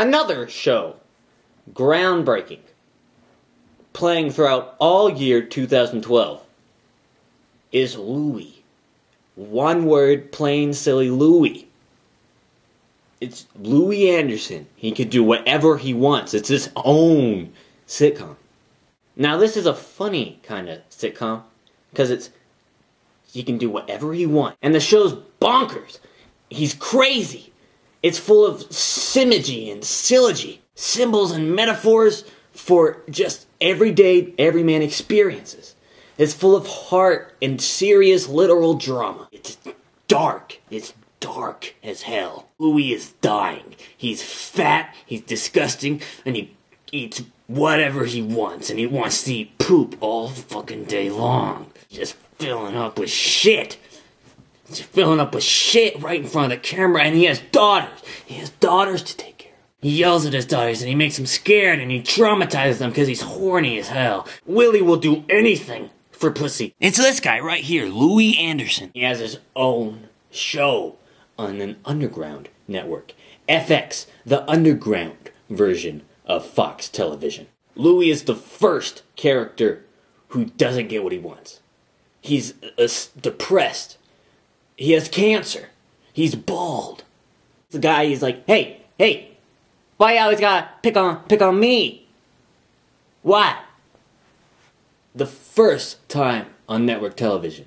Another show, groundbreaking, playing throughout all year 2012, is Louie. One word, plain silly Louie. It's Louie Anderson. He can do whatever he wants. It's his own sitcom. Now, this is a funny kind of sitcom because it's he can do whatever he wants, and the show's bonkers. He's crazy. It's full of symmetry and syllogy, symbols and metaphors for just everyday, everyman experiences. It's full of heart and serious literal drama. It's dark. It's dark as hell. Louis is dying. He's fat, he's disgusting, and he eats whatever he wants, and he wants to eat poop all fucking day long. Just filling up with shit. Just filling up with shit right in front of the camera, and he has daughters. He has daughters to take care of. He yells at his daughters, and he makes them scared, and he traumatizes them because he's horny as hell. Willie will do anything for pussy. It's this guy right here, Louis Anderson. He has his own show on an underground network. FX, the underground version of Fox Television. Louis is the first character who doesn't get what he wants. He's uh, depressed. He has cancer. He's bald. The guy, he's like, hey, hey, why you always gotta pick on, pick on me? Why? The first time on network television.